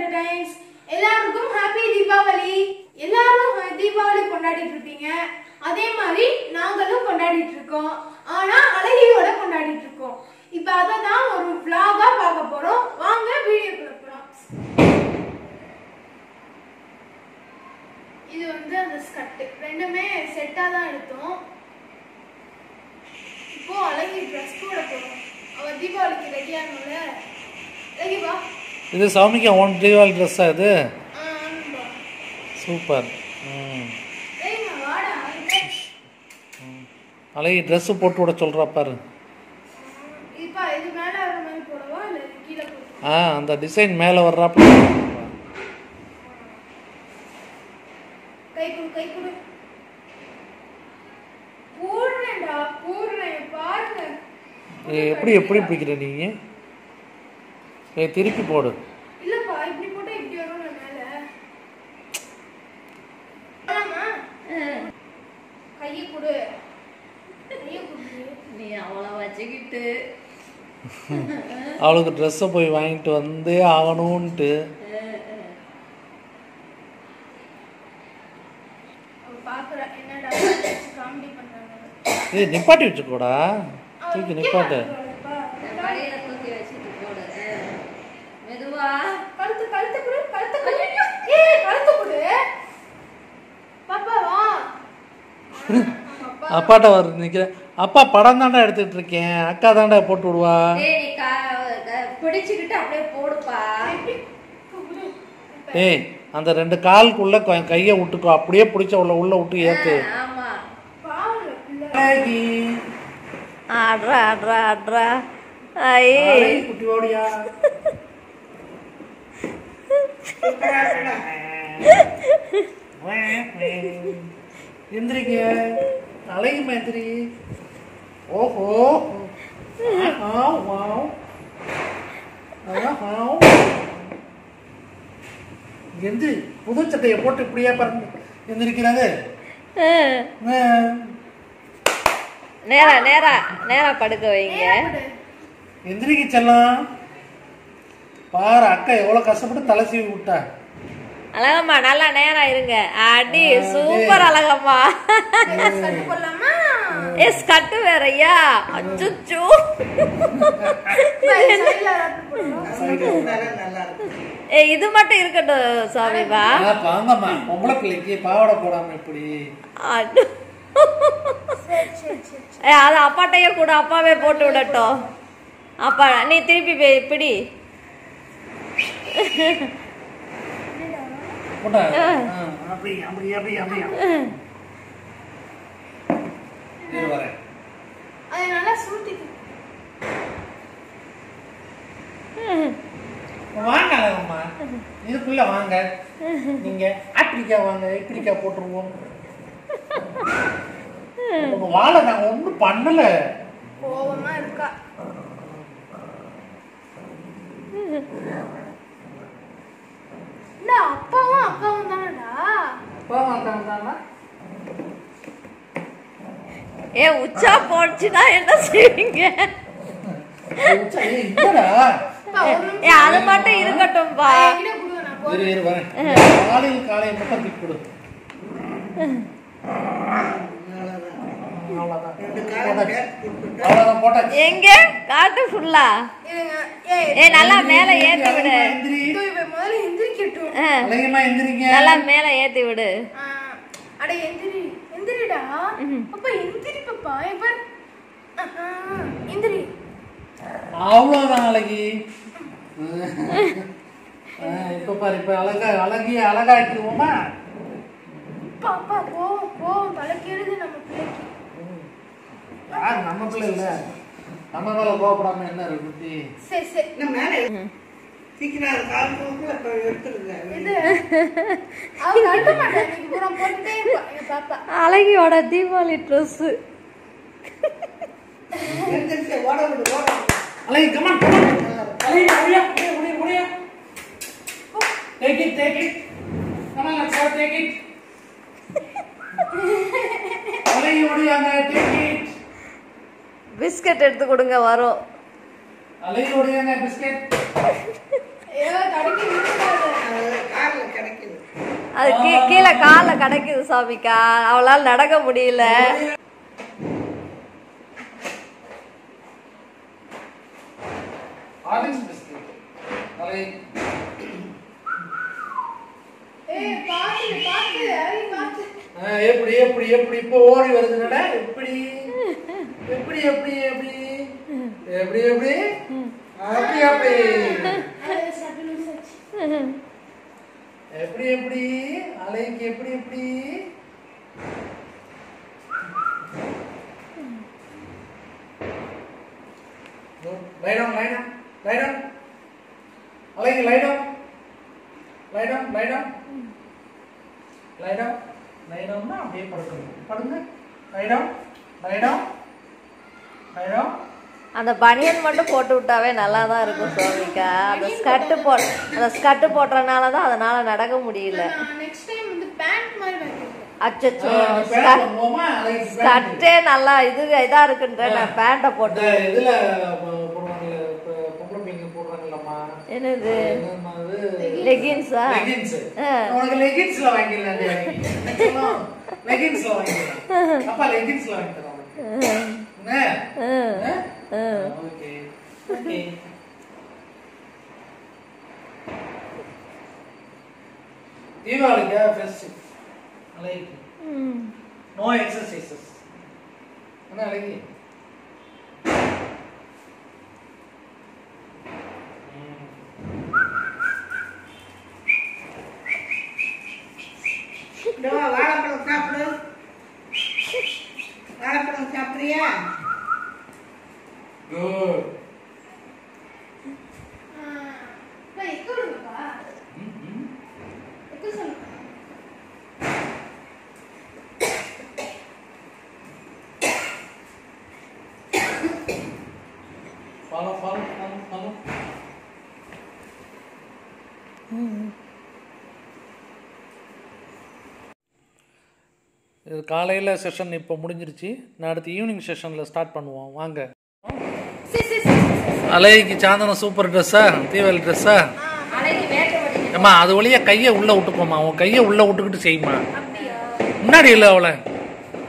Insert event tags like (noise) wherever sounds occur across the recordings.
Entertains எல்லாருக்கும் happy Deepavali. எல்லாரும் தீபாவளி கொண்டாடிட்டு இருப்பீங்க. அதே மாதிரி நாங்களும் கொண்டாடிட்டு இருக்கோம். ஆனா அழகியோட கொண்டாடிட்டு இருக்கோம். இப்ப அதை தான் ஒரு vlog-ஆ பார்க்க போறோம். வாங்க வீடியோக்குள்ள போலாம். இது வந்து அந்த ஸ்கர்ட் ரெண்டுமே செட்டா தான் எடுத்தோம். இப்போ அழகி ட்ரெஸ் போட போறோம். அவ தீபாவளிக்கு ரெடியாகணும்ல அழகி வா. இது சௌமிகா ஒன் தீபாவளி ட்ரெஸ்ஸா இது. சூப்பர். அழகி ட்ரெஸ்ஸு போட்டு விட சொல்கிறா பாரு? ஆ அந்த டிசைன் மேலே. இது எப்படி எப்படி பிடிக்கிற நீ ஏ திருப்பி போடு இல்லப்பா, இப்படி போட்டா இப்படி வரும்ல மேல. வேணாமா? கையை கொடு. கையை கொடு. நீ அவளை வச்சுக்கிட்டு அவளுக்கு ட்ரெஸ்ஸை போய் வாங்கிட்டு வந்தே ஆகணும்ன்ட்டு அவ பாக்குறா, என்னடா காமெடி பண்றாங்க ஏய் நிப்பாட்டி வச்சுக்கோடா தூக்கி நிப்பாட்டு மெதுவா. கழுத்து கழுத்து கொடு கழுத்து கொடு. ஏய் கழுத்து கொடு. பாப்பா வா. அப்பா அப்பாட்ட வர நிற்கிறேன் அப்பா படம் தாண்டா எடுத்துட்டு இருக்கேன். அக்கா தாண்டா போட்டு விடுவா. பிடிச்சுக்கிட்டு அப்படியே போடுப்பா. ஏய் அந்த ரெண்டு காலுக்குள்ள கையை விட்டுக்கோ. அப்படியே பிடிச்ச உள்ள உள்ள விட்டு ஏத்து. ஆடுறா ஆடுறா ஆடுறா. ஐ அழகி குட்டி ஓடியா (laughs) எந்திரிங்க. அழகி மேத்திரி ஓஹோ. எந்திரி புது சட்டையை போட்டு இப்படியே பாருங்க. எந்திரிக்கிறாங்க ஆ. நேரா நேரா நேரா படுக்க வைங்க. எந்திரிக்க செல்லம். பாரு அக்கா எவ்வளவு கஷ்டப்பட்டு தலை சீவி விட்டா. அழகம்மா நல்லா நேரா இருங்க. அடி சூப்பர் அழகம்மா. எஸ் கட்டு வேறய்யா அச்சுச்சோ. ஏ இது மட்டும் இருக்கட்டும் சாமிபா ஆ, வாங்கம்மா. பொம்பளை பிள்ளைக்கு பாவாடை போடாம இப்படி ஏ அது அப்பாட்டையே கூட அப்பாவே போட்டு விடட்டும். அப்பா நீ திருப்பி போய் பிடி போட்டா ஆ, அப்படி அப்படி அப்படி அப்படி இரு வரேன் அதை நல்லா சுருட்டிக்கு வாங்க அழகம்மா. இதுக்குள்ள வாங்க. நீங்க ஆப்பிரிக்கா வாங்க ஆப்பிரிக்கா போட்டுருவோம். உங்க வாழை நாங்க ஒண்ணும் பண்ணல. கோவமா இருக்கா. இல்ல அப்பாவும் அக்காவும் தானடா? போக மாட்டாங்க ஏ உச்சா போச்சுன்னா என்ன செய்வீங்க? ஏ அது மட்டும் நான் போடுறேன். இரு இரு வரேன். காலையில் காலையில் மட்டும் தூக்கி கொடு அவ்வளவுதான் போட்டாச்சு. அவ்வளவுதான் போட்டாச்சு எங்க? காட்டு ஃபுல்லா ஏ நல்லா மேல ஏத்தி விடு. நல்லா மேல ஏத்தி விடு. அட எந்திரி எந்திரிடா. அப்பா எந்திரி பாப்பா ஆஹா, எந்திரி. அவ்வளவுதான் அழகி. இப்ப பாரு இப்ப அழகா அழகிய அழகாக்கிடுவோமா? பாப்பா போவோம் போவோம் தலைக்கிறது நம்ம பிள்ளைக்கு. யார் நம்ம பிள்ளை இல்ல? நம்ம மேல கோபப்படாம என்ன இருக்கு குட்டி? சரி சரி. இன்னும் மேலே சீக்கிரம் அது கால் தூக்குல இப்ப எடுத்துருங்க இது? அவ கட்ட மாட்டா இன்னைக்கு பூரா போட்டுட்டே இருப்பா எங்க பாப்பா. அழகியோட தீபாவளி ட்ரெஸ் ஓட விடு ஓட அழகி கமான் கமான் அழகி முடியா முடியா முடியா take it take it come on let's go take it அழகி முடியாங்க டேக் இட் பிஸ்கட் எடுத்து கொடுங்க வரும். கீ- கீழே கால கிடைக்குது சாமிக்கா அவளால நடக்க முடியல. Orange biscuit. அலை. ஏய் பாத்து பாத்து அரை பாத்து. ஆ, எப்படி எப்படி எப்படி இப்போ ஓடி வருதுனடா எப்படி? எப்படி எப்படி எப்படி எப்படி எப்படி அப்படி அப்படி அது சட்டு லூசாச்சு எப்படி எப்படி அலைக்கு எப்படி எப்படி lie down lie down lie down அலைக்கு lie down lie down lie down lie down lie டவுன்னா அப்படியே படுக்கணும் படுங்க lie down lie down lie down அந்த பனியன் மட்டும் போட்டு விட்டாவே நல்லா தான் இருக்கும் சோமிக்கா அந்த ஸ்கர்ட் போ அந்த ஸ்கர்ட் போடுறனால தான் அதனால நடக்க முடியல. அச்சோ ஸ்கர்ட்டே நல்லா இது இதா இருக்குன்ற நான் பேண்ட்டை போட்டு என்னது? லெகின்ஸா. உனக்கு லெகின்ஸ்ல வாங்கிடலாம் லெகின்ஸ்ல வாங்கிடலாம். அப்பா லெகின்ஸ்ல வாங்கி தீபாவளிக்கு ஃபெஸ்ட் அழகி நோ எக்ஸசைசஸ் என்ன அழகி இது காலையில் செஷன் இப்போ முடிஞ்சிருச்சு. நான் அடுத்து ஈவினிங் செஷனில் ஸ்டார்ட் பண்ணுவோம். வாங்க. அலைக்கு சாந்தனம் சூப்பர் ட்ரெஸ்ஸா தீவல் ட்ரெஸ்ஸா அம்மா அது வழியாக கையை உள்ளே விட்டுக்கோமா உன் கையை உள்ளே விட்டுக்கிட்டு செய்யுமா முன்னாடி இல்லை அவளை?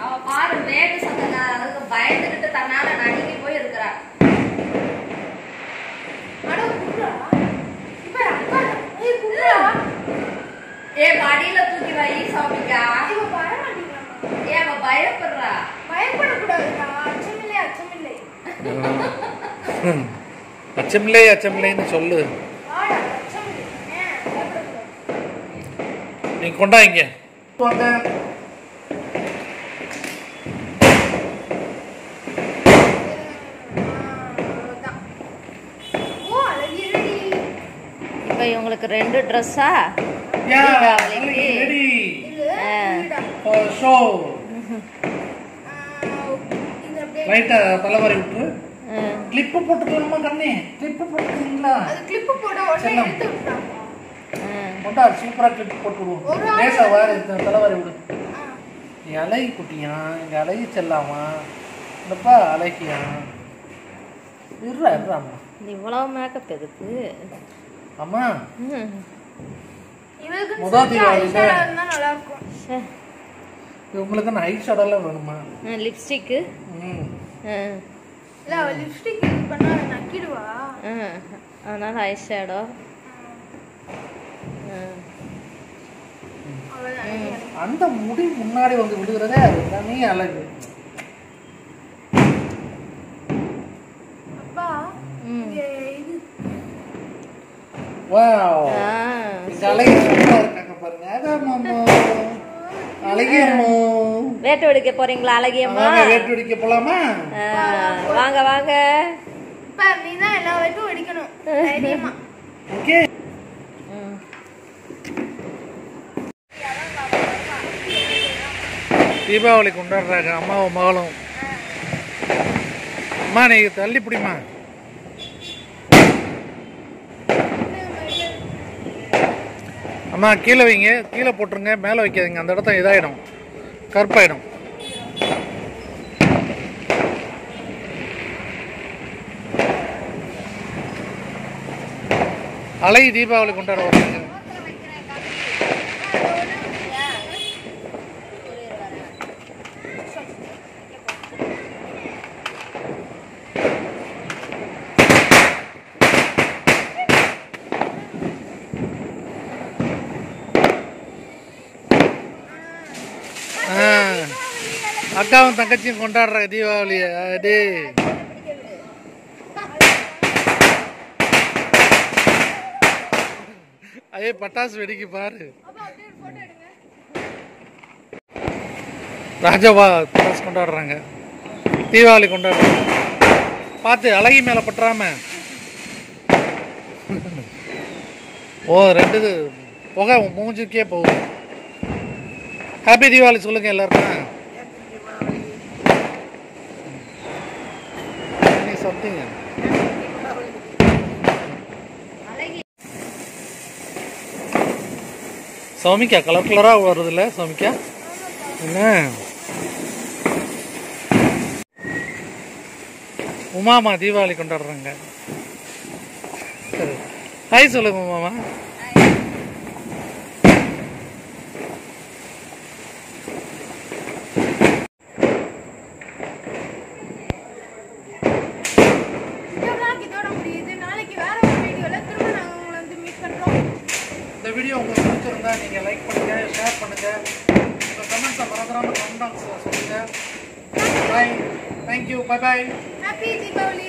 ஏ படியில தூக்கி சத்தம் அதுக்கு பயந்துகிட்டு தன்னால நடுங்கி போய் இருக்கிறா அட குடுறா இப்ப அக்கா ஏய் குடுறா ஏ மடியில தூக்கி வை சாமிக்கா இவ வர மாட்டீங்களா ஏ அவ பயப்படுறா பயப்படக்கூடாதுக்கா அச்சமில்லை அச்சமில்லை. (laughs) அச்சமில்லை அச்சமில்லைன்னு சொல்லு. நீ. ஓ அழகியடி இப்ப இவங்களுக்கு ரெண்டு ட்ரெஸ்ஸா தீபாவளிக்கு. ரெடி இது ஆ. வீடா. ஃபார் ஷோ ஆ, இது அப்படியே லைட்டா தலைவரி விட்டு. கிளிப்பு போட்டுக்கலாமா கண்ணே? கிளிப்பு போட்டுக்கிறீங்களா? அது கிளிப்பு போட உடனே செல்லம். எடுத்து விட்டுறாங்க கொண்டா சூப்பரா கிளிப் போட்டு ஒரு விடுவோம் ஆள் லேசா வாரி இந்த தலைவரி விடு. நீ அழகி குட்டியா? அழகி செல்லாமா? இந்தப்பா அழகியா? இருறா இருறாம்மா இவ்வளவு மேக்கப் எதுக்கு? அம்மா. முதல் நல்லா இருக்கும். உங்களுக்கு நான் ஐ ஷேடோலாம் வேணுமா? லிப்ஸ்டிக்கு இல்ல அவ லிப்ஸ்டிக் யூஸ் பண்ணா அதை நக்கிடுவா. அதனால ஐ ஷேடோ அந்த முடி முன்னாடி வந்து விழுகிறதே அது தனி அழகு இது. வாவ். இந்த அழகி இருக்காங்க பாருங்க. அதான் மாமா. அழகி அம்மா வேட்டை வெடிக்க போறீங்களா அழகியம்மா? வேட்டு அடிக்க போலாமா? வாங்க வாங்க. அப்பா நீ தான் எல்லா வரைக்கும் வெடிக்கணும். ஓகே. தீபாவளி கொண்டாடுறாங்க அம்மாவும் மகளும். அம்மா நீ தள்ளி பிடிமா அம்மா கீழே வைங்க. கீழே போட்டுருங்க. மேலே வைக்காதீங்க. அந்த இடத்த இதாயிடும். கருப்பாயிடும். அலை தீபாவளி கொண்டாட வர்றாங்க அக்காவும் தங்கச்சியும் கொண்டாடுற தீபாவளி டே அதே பட்டாசு வெடிக்கு பாரு. அப்பா ராஜாவா பட்டாசு கொண்டாடுறாங்க. தீபாவளி கொண்டாடுறாங்க. பார்த்து அழகி மேலே பட்டுறாம. ஓ ரெண்டு இது. புகை மூஞ்சுக்கே போகும் ஹாப்பி தீபாவளி சொல்லுங்க எல்லாருக்கும். சம்திங் சாமிக்கா கலர் கலராக வருதுல்ல சாமிக்கா? என்ன? உமாமா தீபாவளி கொண்டாடுறாங்க. சரி. ஹாய் சொல்லுங்க உமாமா இந்த vlog இதோட முடியுது நாளைக்கு வேற ஒரு வீடியோல திரும்ப நாங்க உங்களை வந்து மீட் பண்றோம் இந்த வீடியோ உங்களுக்கு பிடிச்சிருந்தா நீங்கள் லைக் பண்ணுங்கள் ஷேர் பண்ணுங்கள் உங்கள் கமெண்ட்ஸை மறந்துடாமல் கமெண்ட் சொல்லுங்கள் சொல்லுங்க. Bye thank you bye bye happy Deepavali